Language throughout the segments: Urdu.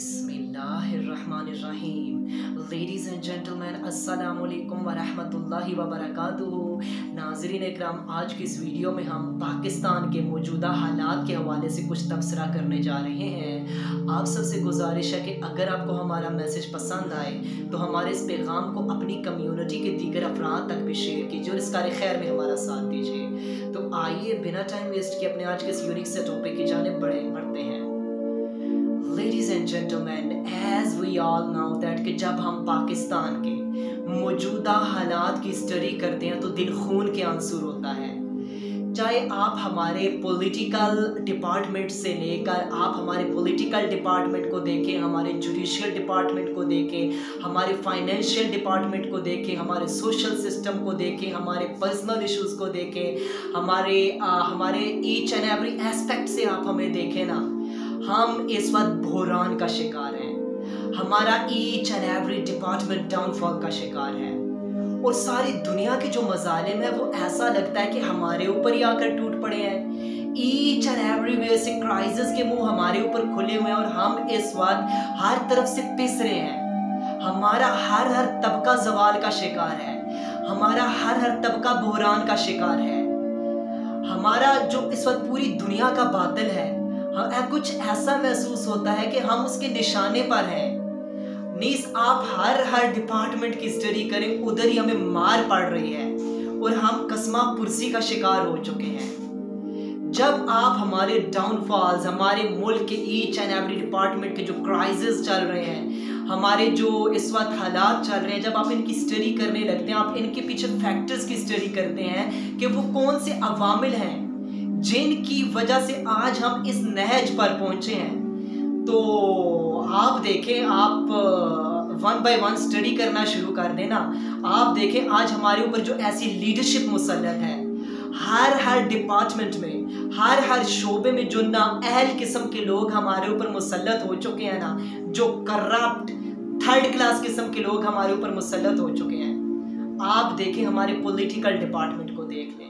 بسم اللہ الرحمن الرحیم لیڈیز اینڈ جنٹلمین السلام علیکم ورحمۃ اللہ وبرکاتہ ناظرین اکرام آج کی اس ویڈیو میں ہم پاکستان کے موجودہ حالات کے حوالے سے کچھ تبصرہ کرنے جا رہے ہیں آپ سب سے گزارش ہے کہ اگر آپ کو ہمارا میسج پسند آئے تو ہمارے اس پیغام کو اپنی کمیونٹی کے دیگر افراد تک بھی شیئر کیجیے اور اس کار خیر میں ہمارا ساتھ دیجیے۔ تو آئیے بنا ٹائم ویسٹ کے اپنے آج کے اس یونیک سے ٹاپک کی جانب بڑھے بڑھتے ہیں۔ Ladies and gentleman as we all know that کہ جب ہم پاکستان کے موجودہ حالات کی اسٹڈی کرتے ہیں تو دل خون کے عنصر ہوتا ہے چاہے آپ ہمارے پولیٹیکل ڈپارٹمنٹ سے لے کر آپ ہمارے پولیٹیکل ڈپارٹمنٹ کو دیکھیں ہمارے جوڈیشل ڈپارٹمنٹ کو دیکھیں ہمارے فائنینشیل ڈپارٹمنٹ کو دیکھیں ہمارے سوشل سسٹم کو دیکھیں ہمارے پرسنل ایشوز کو دیکھیں ہمارے ہمارے ایچ اینڈ ایوری اسپیکٹ سے آپ ہمیں دیکھیں نا ہم اس وقت بحران کا شکار ہیں۔ ہمارا each and every department downfall کا شکار ہے۔ اور ساری دنیا کے جو مظالم ہیں وہ ایسا لگتا ہے کہ ہمارے اوپر ہی آ کر ٹوٹ پڑے ہیں۔ ایچ اینڈ ایوری وے سے کرائزز کے منہ ہمارے اوپر کھلے ہوئے ہیں اور ہم اس وقت ہر طرف سے پس رہے ہیں۔ ہمارا ہر ہر طبقہ زوال کا شکار ہے۔ ہمارا ہر ہر طبقہ بحران کا شکار ہے۔ ہمارا جو اس وقت پوری دنیا کا باطل ہے کچھ ایسا محسوس ہوتا ہے کہ ہم اس کے نشانے پر ہیں۔ نیز آپ ہر ہر ڈپارٹمنٹ کی اسٹڈی کریں، ادھر ہی ہمیں مار پڑ رہی ہے اور ہم قسمہ پرسی کا شکار ہو چکے ہیں۔ جب آپ ہمارے ڈاؤن فالز ہمارے ملک کے ایچ اینڈ ایوری ڈپارٹمنٹ کے جو کرائزز چل رہے ہیں، ہمارے جو اس وقت حالات چل رہے ہیں، جب آپ ان کی اسٹڈی کرنے لگتے ہیں، آپ ان کے پیچھے فیکٹرز کی اسٹڈی کرتے ہیں کہ وہ کون سے عوامل ہیں۔ جن کی وجہ سے آج ہم اس نہج پر پہنچے ہیں۔ تو آپ دیکھیں، آپ ون بائی ون سٹڈی کرنا شروع کر دینا۔ آپ دیکھیں، آج ہمارے اوپر جو ایسی لیڈرشپ مسلط ہے، ہر ہر ڈپارٹمنٹ میں، ہر ہر شعبے میں جو نا اہل قسم کے لوگ ہمارے اوپر مسلط ہو چکے ہیں نا، جو کرپٹ تھرڈ کلاس قسم کے لوگ ہمارے اوپر مسلط ہو چکے ہیں۔ آپ دیکھیں ہمارے پولیٹیکل ڈپارٹمنٹ کو دیکھ لیں۔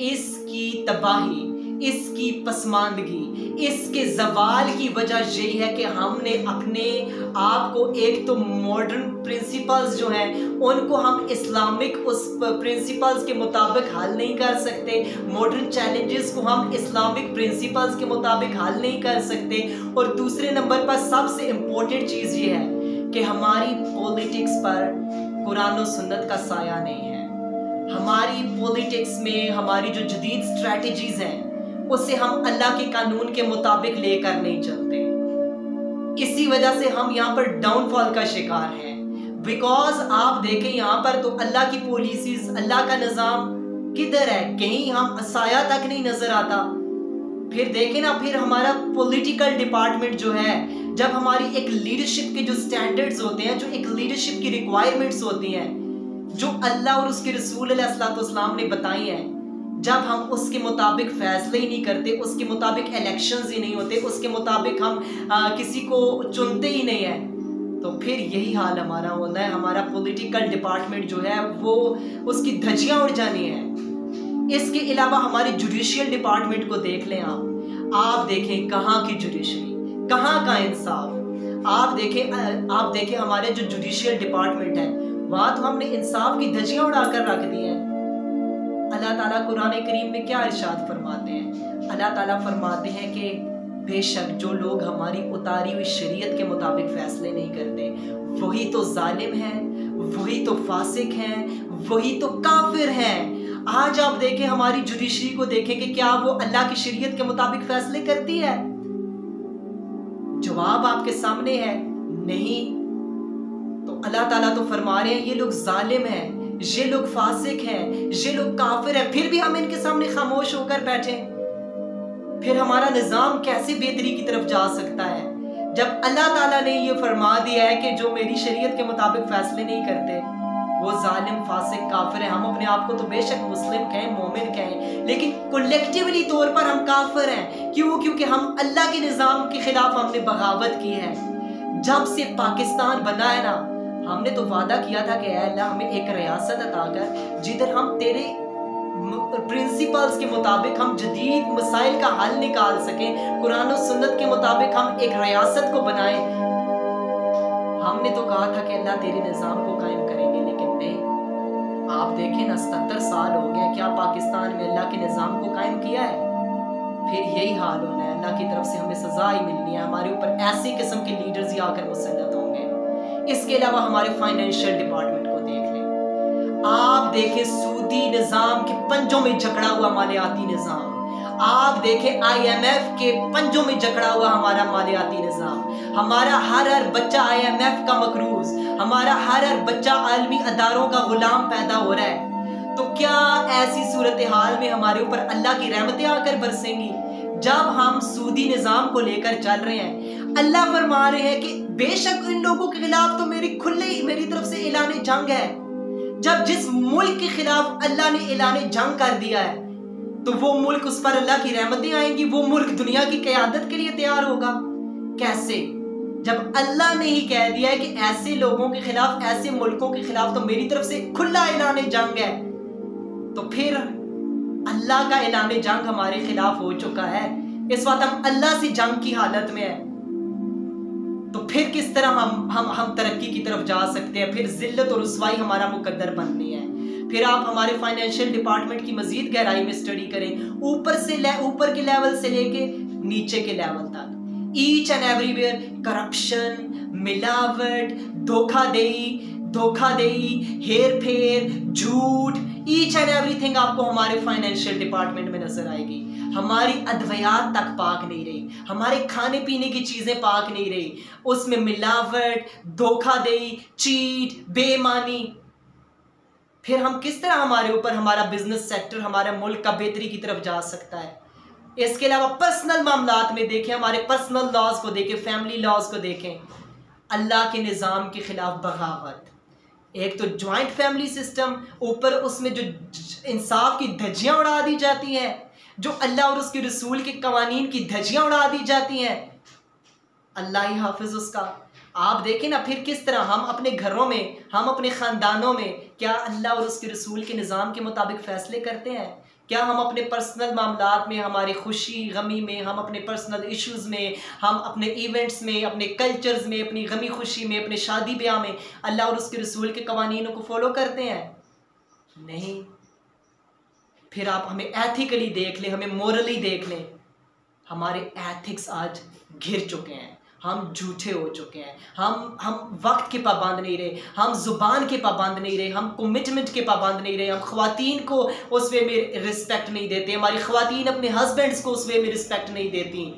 اس کی تباہی، اس کی پسماندگی، اس کے زوال کی وجہ یہی ہے کہ ہم نے اپنے آپ کو ایک تو ماڈرن پرنسپلز جو ہیں، ان کو ہم اسلامک اس پرنسپلز کے مطابق حل نہیں کر سکتے۔ ماڈرن چیلنجز کو ہم اسلامک پرنسپلز کے مطابق حل نہیں کر سکتے۔ اور دوسرے نمبر پر سب سے امپورٹنٹ چیز یہ ہے کہ ہماری پولیٹکس پر قرآن و سنت کا سایہ نہیں ہے۔ ہماری پولیٹکس میں ہماری جو جدید اسٹریٹجیز ہیں اسے ہم اللہ کے قانون کے مطابق لے کر نہیں چلتے۔ اسی وجہ سے ہم یہاں پر ڈاؤن فال کا شکار ہیں۔ بیکاز آپ دیکھیں یہاں پر تو اللہ کی پولیسیز اللہ کا نظام کدھر ہے؟ کہیں ہم سایہ تک نہیں نظر آتا۔ پھر دیکھیں نا، پھر ہمارا پولیٹیکل ڈپارٹمنٹ جو ہے، جب ہماری ایک لیڈرشپ کے جو سٹینڈرڈز ہوتے ہیں، جو ایک لیڈرشپ کی ریکوائرمنٹس ہوتی ہیں جو اللہ اور اس کے رسول علیہ السلام نے بتائی ہیں، جب ہم اس کے مطابق فیصلے ہی نہیں کرتے، اس کے مطابق الیکشنز ہی نہیں ہوتے، اس کے مطابق ہم کسی کو چنتے ہی نہیں ہیں، تو پھر یہی حال ہمارا ہونا ہے۔ ہمارا پولیٹیکل ڈپارٹمنٹ جو ہے، وہ اس کی دھجیاں اڑ جانی ہیں۔ اس کے علاوہ ہماری جوڈیشیل ڈپارٹمنٹ کو دیکھ لیں آپ۔ آپ دیکھیں کہاں کی جوڈیشری کہاں کا انصاف۔ آپ دیکھیں آپ دیکھیں ہمارے جو جوڈیشیل ڈپارٹمنٹ ہے وہاں تو ہم نے انصاف کی دھجیاں اڑا کر رکھ دی ہیں۔ اللہ تعالیٰ قرآن کریم میں کیا ارشاد فرماتے ہیں؟ اللہ تعالیٰ فرماتے ہیں کہ بے شک جو لوگ ہماری اتاری ہوئی شریعت کے مطابق فیصلے نہیں کرتے، وہی تو ظالم ہیں، وہی تو فاسق ہیں، وہی تو کافر ہیں۔ آج آپ دیکھیں، ہماری جوڈیشری کو دیکھیں کہ کیا وہ اللہ کی شریعت کے مطابق فیصلے کرتی ہے؟ جواب آپ کے سامنے ہے، نہیں۔ اللہ تعالیٰ تو فرما رہے ہیں، یہ لوگ ظالم ہیں، یہ لوگ فاسق ہیں، یہ لوگ کافر ہیں، پھر بھی ہم ان کے سامنے خاموش ہو کر بیٹھے۔ پھر ہمارا نظام کیسے بہتری کی طرف جا سکتا ہے؟ جب اللہ تعالیٰ نے یہ فرما دیا ہے کہ جو میری شریعت کے مطابق فیصلے نہیں کرتے، وہ ظالم، فاسق، کافر ہیں۔ ہم اپنے آپ کو تو بے شک مسلم کہیں، مومن کہیں، لیکن کولیکٹیولی طور پر ہم کافر ہیں۔ کیوں؟ کیونکہ ہم اللہ کے نظام کے خلاف ہم نے بغاوت کی ہے۔ جب سے پاکستان بنا ہے نا ہم نے تو وعدہ کیا تھا کہ اے اللہ ہمیں ایک ریاست عطا کر، جدھر ہم تیرے پرنسپلز کے مطابق ہم جدید مسائل کا حل نکال سکیں، قرآن و سنت کے مطابق ہم ایک ریاست کو بنائیں۔ ہم نے تو کہا تھا کہ اللہ تیرے نظام کو قائم کریں گے، لیکن نہیں۔ آپ دیکھیں نا ستر سال ہو گئے، کیا پاکستان میں اللہ کے نظام کو قائم کیا ہے؟ پھر یہی حال ہونا ہے۔ اللہ کی طرف سے ہمیں سزا ہی ملنی ہے۔ ہمارے اوپر ایسی قسم کے لیڈرز ہی آ کر مسلط ہوں اس کے علاوہ ہمارے فائنینشیل ڈپارٹمنٹ کو دیکھ لیں۔ آپ دیکھیں سودی نظام کے پنجوں میں جکڑا ہوا مالیاتی نظام۔ آپ دیکھیں آئی ایم ایف کے پنجوں میں جکڑا ہوا ہمارا مالیاتی نظام۔ ہمارا ہر ہر بچہ آئی ایم ایف کا مقروض، ہمارا ہر ہر بچہ عالمی اداروں کا غلام پیدا ہو رہا ہے۔ تو کیا ایسی صورتحال میں ہمارے اوپر اللہ کی رحمتیں آ کر برسیں گی؟ جب ہم سودی نظام کو لے کر چل رہے ہیں، اللہ فرما رہے ہیں کہ بے شک ان لوگوں کے خلاف تو میری کھلے میری طرف سے اعلان جنگ ہے۔ جب جس ملک کے خلاف اللہ نے اعلان جنگ کر دیا ہے، تو وہ ملک اس پر اللہ کی رحمتیں آئیں گی، وہ ملک دنیا کی قیادت کے لیے تیار ہوگا۔ کیسے؟ جب اللہ نے ہی کہہ دیا ہے کہ ایسے لوگوں کے خلاف، ایسے ملکوں کے خلاف تو میری طرف سے کھلا اعلان جنگ ہے، تو پھر اللہ کا اعلان جنگ ہمارے خلاف ہو چکا ہے۔ اس وقت ہم اللہ سے جنگ کی حالت میں ہیں۔ پھر کس طرح ہم ہم ہم ترقی کی طرف جا سکتے ہیں؟ پھر ذلت اور رسوائی ہمارا مقدر بننی ہے۔ پھر آپ ہمارے فائنینشیل ڈپارٹمنٹ کی مزید گہرائی میں اسٹڈی کریں۔ اوپر سے لے اوپر کے لیول سے لے کے نیچے کے لیول تک۔ Each and everywhere corruption ملاوٹ دھوکہ دہی دھوکہ دہی ہیر پھیر جھوٹ ایچ اینڈ ایوری تھنگ آپ کو ہمارے فائنینشیل ڈپارٹمنٹ میں نظر آئے گی۔ ہماری ادویات تک پاک نہیں رہی، ہمارے کھانے پینے کی چیزیں پاک نہیں رہی۔ اس میں ملاوٹ، دھوکہ دہی، چیٹ بے مانی پھر ہم کس طرح ہمارے اوپر ہمارا بزنس سیکٹر ہمارا ملک کا بہتری کی طرف جا سکتا ہے؟ اس کے علاوہ پرسنل معاملات میں دیکھیں، ہمارے پرسنل لاز کو دیکھیں فیملی لاز کو دیکھیں۔ اللہ کے نظام کے خلاف بغاوت۔ ایک تو جوائنٹ فیملی سسٹم اوپر اس میں جو انصاف کی دھجیاں اڑا دی جاتی ہیں۔ جو اللہ اور اس کے رسول کے قوانین کی دھجیاں اڑا دی جاتی ہیں۔ اللہ ہی حافظ اس کا۔ آپ دیکھیں نا پھر کس طرح ہم اپنے گھروں میں، ہم اپنے خاندانوں میں کیا اللہ اور اس کے رسول کے نظام کے مطابق فیصلے کرتے ہیں؟ کیا ہم اپنے پرسنل معاملات میں، ہماری خوشی، غمی میں، ہم اپنے پرسنل ایشوز میں، ہم اپنے ایونٹس میں، اپنے کلچرز میں، اپنی غمی خوشی میں، اپنے شادی بیاہ میں اللہ اور اس کے رسول کے قوانینوں کو فالو کرتے ہیں؟ نہیں۔ پھر آپ ہمیں ایتھیکلی دیکھ لیں، ہمیں مورلی دیکھ لیں۔ ہمارے ایتھکس آج گھر چکے ہیں، ہم جھوٹے ہو چکے ہیں۔ ہم ہم وقت کے پابند نہیں رہے، ہم زبان کے پابند نہیں رہے، ہم کمٹمنٹ کے پابند نہیں رہے۔ ہم خواتین کو اس وے میں رسپیکٹ نہیں دیتے، ہماری خواتین اپنے ہسبینڈس کو اس وے میں رسپیکٹ نہیں دیتی۔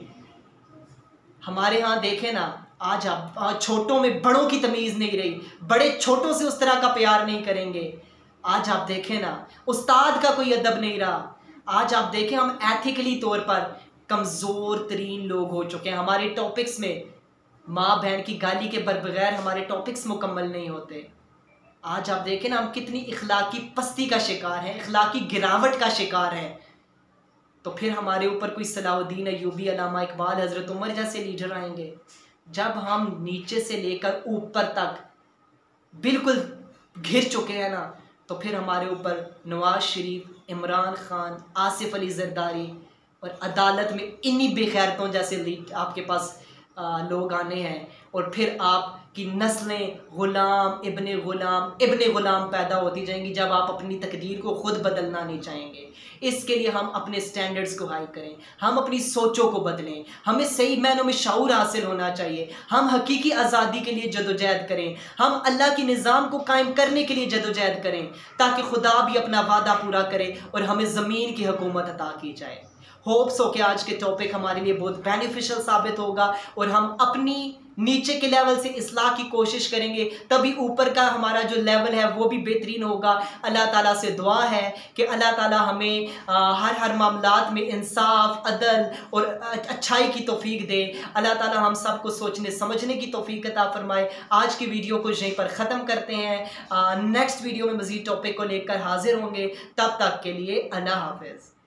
ہمارے ہاں دیکھیں نا، آج آپ چھوٹوں میں بڑوں کی تمیز نہیں رہی، بڑے چھوٹوں سے اس طرح کا پیار نہیں کریں گے۔ آج آپ دیکھیں نا، استاد کا کوئی ادب نہیں رہا۔ آج آپ دیکھیں ہم ایتھیکلی طور پر کمزور ترین لوگ ہو چکے ہیں۔ ہمارے ٹاپکس میں ماں بہن کی گالی کے بر بغیر ہمارے ٹاپکس مکمل نہیں ہوتے۔ آج آپ دیکھیں نا، ہم کتنی اخلاقی پستی کا شکار ہیں، اخلاقی گراوٹ کا شکار ہیں۔ تو پھر ہمارے اوپر کوئی صلاح الدین ایوبی، علامہ اقبال، حضرت عمر جیسے لیڈر آئیں گے۔ جب ہم نیچے سے لے کر اوپر تک بالکل گھر چکے ہیں نا تو پھر ہمارے اوپر نواز شریف، عمران خان، آصف علی زرداری اور عدالت میں انہی بے خیرتوں جیسے آپ کے پاس لوگ آنے ہیں اور پھر آپ کی نسلیں غلام ابن غلام ابن غلام پیدا ہوتی جائیں گی جب آپ اپنی تقدیر کو خود بدلنا نہیں چاہیں گے۔ اس کے لیے ہم اپنے سٹینڈرڈز کو ہائی کریں، ہم اپنی سوچوں کو بدلیں۔ ہمیں صحیح معنوں میں شعور حاصل ہونا چاہیے۔ ہم حقیقی آزادی کے لیے جد و جہد کریں۔ ہم اللہ کی نظام کو قائم کرنے کے لیے جد و جہد کریں تاکہ خدا بھی اپنا وعدہ پورا کرے اور ہمیں زمین کی حکومت عطا کی جائے۔ ہوپس ہو کہ آج کے ٹاپک ہمارے لیے بہت بینیفیشل ثابت ہوگا اور ہم اپنی نیچے کے لیول سے اصلاح کی کوشش کریں گے، تبھی اوپر کا ہمارا جو لیول ہے وہ بھی بہترین ہوگا۔ اللہ تعالیٰ سے دعا ہے کہ اللہ تعالیٰ ہمیں ہر ہر معاملات میں انصاف، عدل اور اچھائی کی توفیق دے۔ اللہ تعالیٰ ہم سب کو سوچنے، سمجھنے کی توفیق عطا فرمائے۔ آج کی ویڈیو کو یہیں پر ختم کرتے ہیں۔ نیکسٹ ویڈیو میں مزید ٹاپک کو لے کر حاضر ہوں گے۔ تب تک کے لیے اللہ حافظ۔